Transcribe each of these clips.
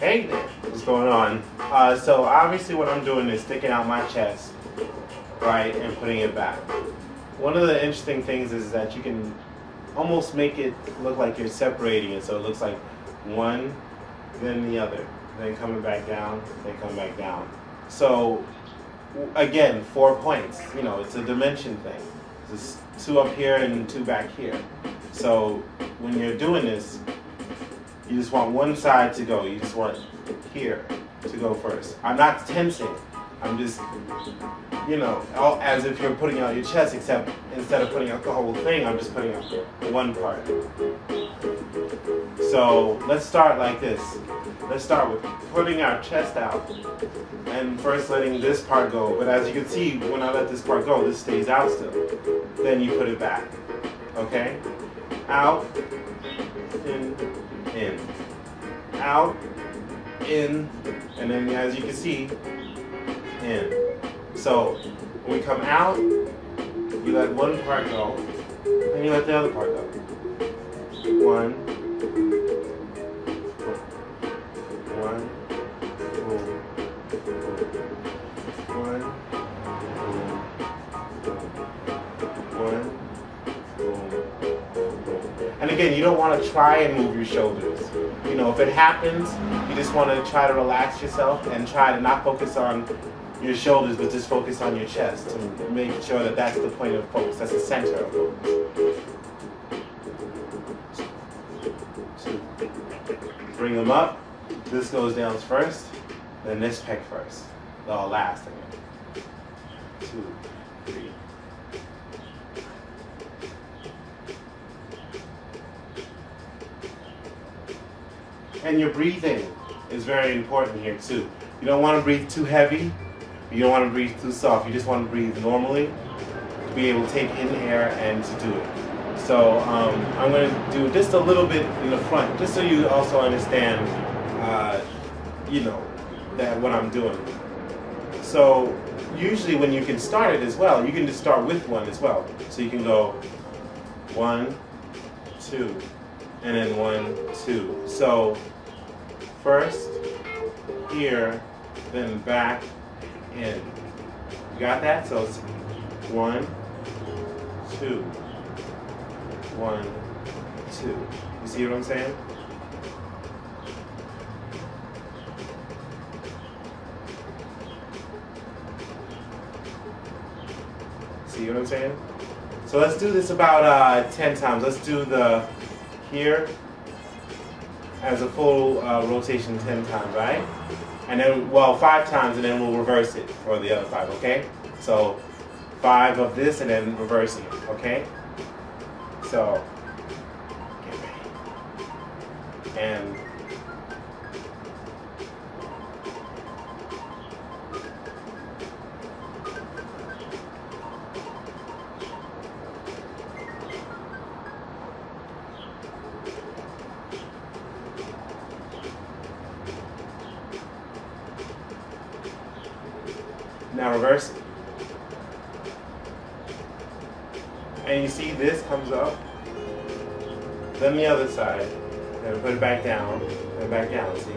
Hey there, what's going on? Uh, so obviously what I'm doing is sticking out my chest, right, and putting it back. One of the interesting things is that you can almost make it look like you're separating it, so it looks like one, then the other, then coming back down, then come back down. So again, four points. You know, it's a dimension thing. It's two up here and two back here. So when you're doing this, you just want one side to go. You just want here to go first. I'm not tensing. I'm just, you know, as if you're putting out your chest, except instead of putting out the whole thing, I'm just putting out one part. So let's start like this. Let's start with putting our chest out and first letting this part go. But as you can see, when I let this part go, this stays out still. Then you put it back. Okay? Out, in, in. Out, in, and then as you can see, in. So when we come out, you let one part go, and you let the other part go. One, again, you don't want to try and move your shoulders. You know, if it happens, you just want to try to relax yourself and try to not focus on your shoulders, but just focus on your chest to make sure that that's the point of focus. That's the center. Bring them up. This goes down first, then this peg first. The last again. Two, three. And your breathing is very important here too. You don't want to breathe too heavy. You don't want to breathe too soft. You just want to breathe normally to be able to take in air and to do it. So um, I'm going to do just a little bit in the front, just so you also understand, uh, you know, that what I'm doing. So usually when you can start it as well, you can just start with one as well. So you can go one, two, and then one, two. So first, here, then back, in. You got that? So it's one, two, one, two. You see what I'm saying? See what I'm saying? So let's do this about uh, 10 times. Let's do the here as a full uh, rotation 10 times, right? And then, well, five times, and then we'll reverse it for the other five, okay? So five of this, and then reversing it, okay? So, get ready. And Now reverse it. And you see this comes up. Then the other side. Then put it back down. Then back down, see?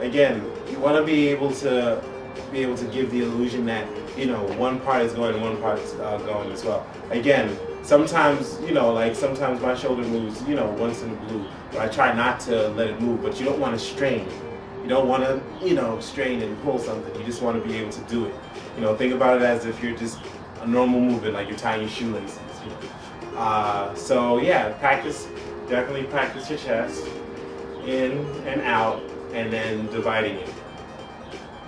Again, you want to be able to be able to give the illusion that you know one part is going, one part is uh, going as well. Again, sometimes you know, like sometimes my shoulder moves, you know, once in blue, but I try not to let it move. But you don't want to strain. You don't want to, you know, strain and pull something. You just want to be able to do it. You know, think about it as if you're just a normal movement, like you're tying your shoelaces. You know? uh, so yeah, practice. Definitely practice your chest in and out, and then dividing it